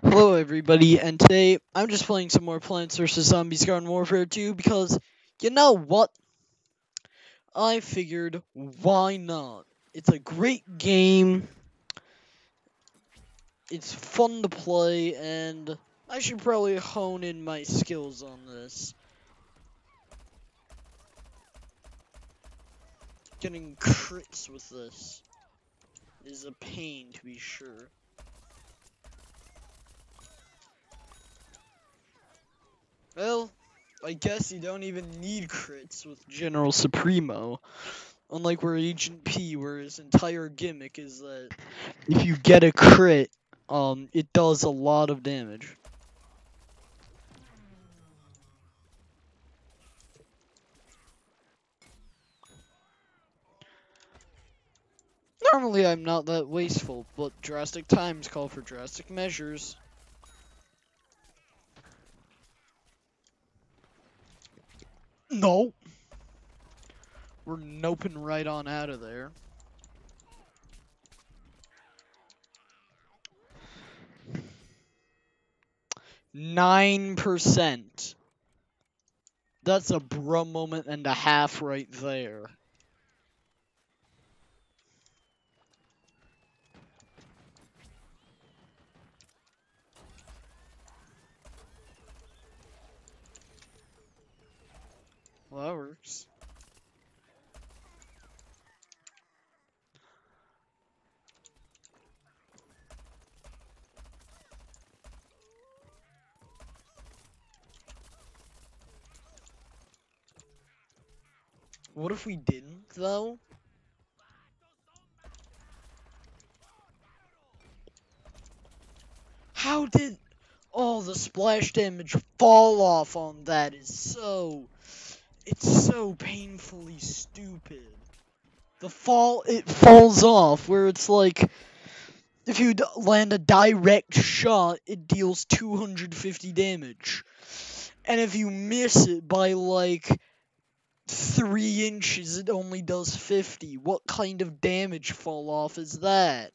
Hello everybody, and today I'm just playing some more Plants vs. Zombies Garden Warfare 2 because, you know what? I figured, why not? It's a great game, it's fun to play, and I should probably hone in my skills on this. Getting crits with this is a pain to be sure. Well, I guess you don't even need crits with General Supremo. Unlike where Agent Pea, where his entire gimmick is that if you get a crit, um, it does a lot of damage. Normally I'm not that wasteful, but drastic times call for drastic measures. No. We're noping right on out of there. Nine percent. That's a bro moment and a half right there. Well, that works. What if we didn't, though? How did... Oh, the splash damage fall off on that is so... It's so painfully stupid. The fall, it falls off, where it's like, if you land a direct shot, it deals 250 damage. And if you miss it by like 3 inches, it only does 50. What kind of damage fall off is that?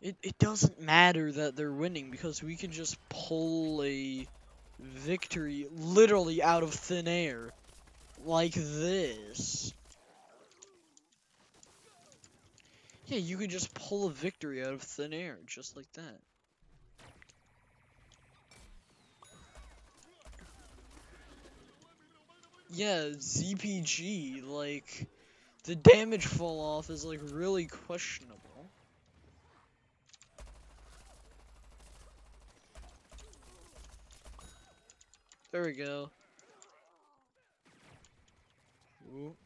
It, it doesn't matter that they're winning because we can just pull a victory literally out of thin air. Like this. Yeah, you can just pull a victory out of thin air, just like that. Yeah, ZPG, like, the damage fall off is, like, really questionable. There we go. Ooh.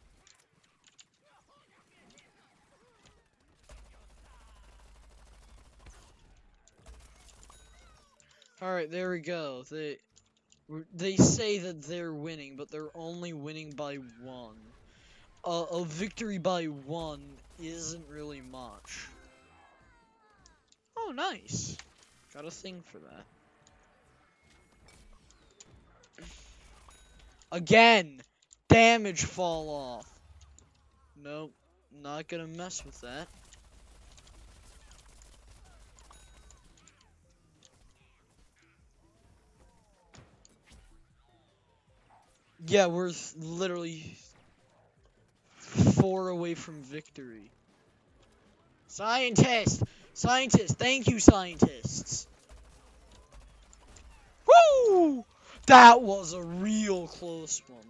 Alright, there we go. They they say that they're winning, but they're only winning by one. Uh, a victory by one isn't really much. Oh, nice. Got a thing for that. Again! Damage fall off. Nope. Not gonna mess with that. Yeah, we're literally four away from victory. Scientists! Scientists! Thank you, scientists! Woo! That was a real close one.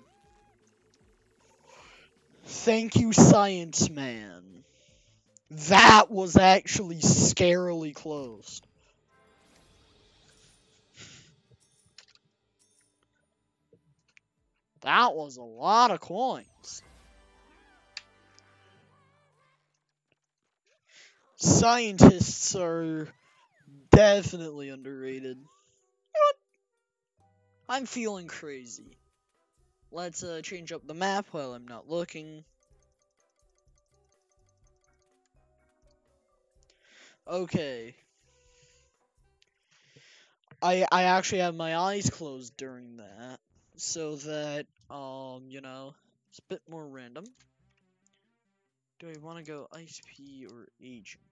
Thank you, Science Man. That was actually scarily close. That was a lot of coins. Scientists are definitely underrated. I'm feeling crazy. Let's uh, change up the map while I'm not looking. Okay. I I actually have my eyes closed during that, so that um you know it's a bit more random. Do I want to go Ice Pea or agent?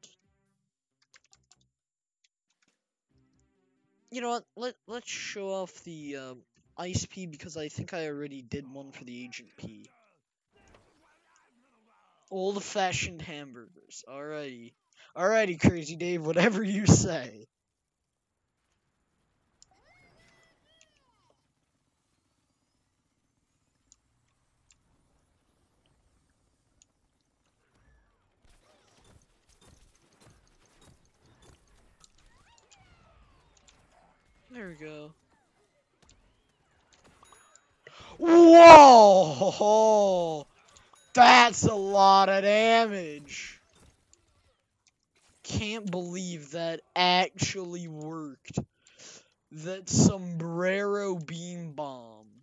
You know what? Let let's show off the um, ice Pea because I think I already did one for the agent Pea. Old-fashioned hamburgers. Alrighty. Alrighty, Crazy Dave, whatever you say. There we go. Whoa! That's a lot of damage. Can't believe that actually worked. That sombrero bean bomb.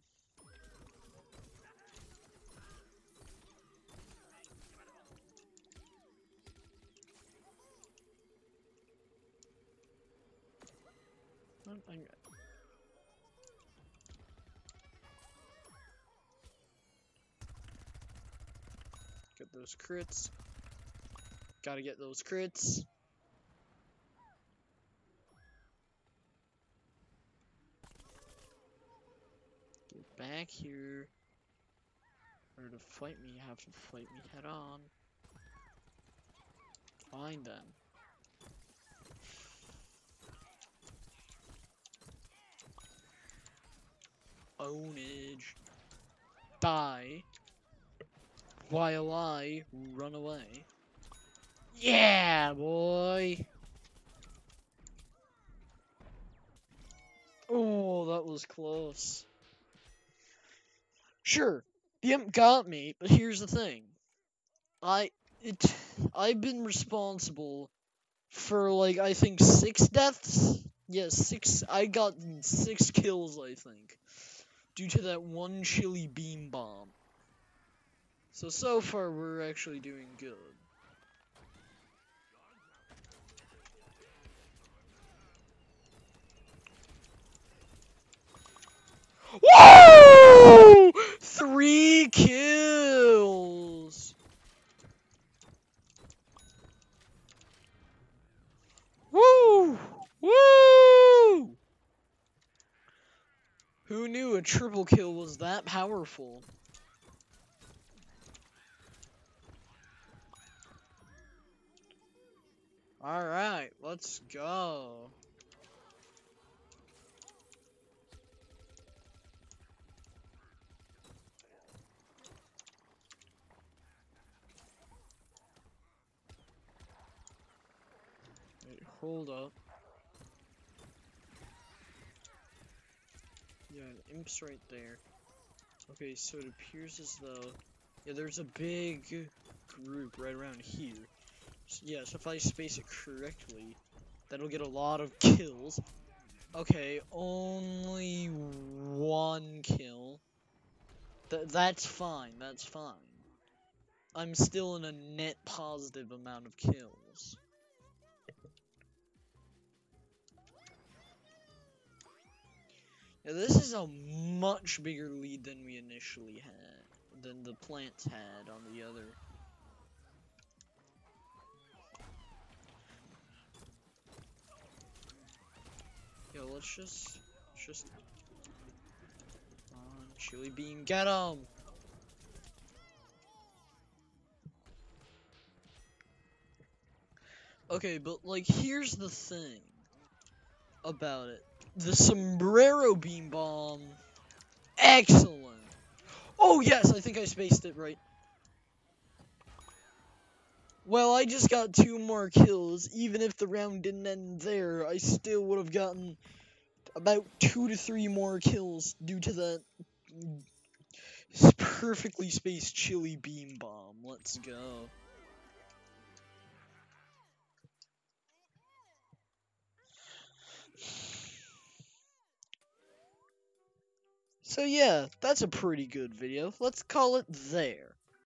Get those crits. Gotta get those crits. Get back here. Or to fight me, you have to fight me head on. Find then. Ownage. Die. While I run away. Yeah, boy! Oh, that was close. Sure, the imp got me, but here's the thing. I it I've been responsible for like I think six deaths. Yes, yeah, six. I got six kills. I think due to that one chili bean bomb. So so far we're actually doing good. Woo! Three kills. Woo! Woo! Who knew a triple kill was that powerful? Alright, let's go. Wait, hold up. Yeah, imp's right there. Okay, so it appears as though... Yeah, there's a big group right around here. So, yeah, so if I space it correctly, that'll get a lot of kills. Okay, only one kill. Th that's fine, that's fine. I'm still in a net positive amount of kills. Yeah, this is a much bigger lead than we initially had, than the plants had on the other. Yo, let's just, let's just, on, chili bean, get him! Okay, but like, here's the thing about it. The sombrero bean bomb. Excellent. Oh, yes, I think I spaced it right. Well, I just got two more kills. Even if the round didn't end there, I still would have gotten about two to three more kills due to that perfectly spaced chili bean bomb. Let's go. So yeah, that's a pretty good video. Let's call it there.